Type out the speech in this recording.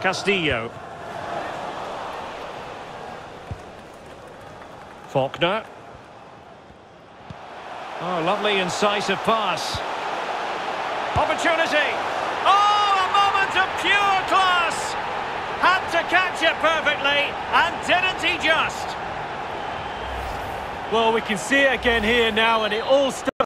Castillo. Faulkner. Oh, lovely incisive pass. Opportunity. Oh, a moment of pure class. Had to catch it perfectly, and didn't he just? Well, we can see it again here now, and it all starts...